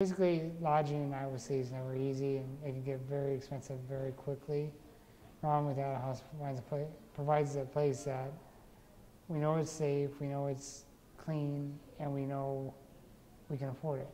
Basically, lodging in Iowa City is never easy and it can get very expensive very quickly. Ronald McDonald House provides a, place, provides a place that we know it's safe, we know it's clean, and we know we can afford it.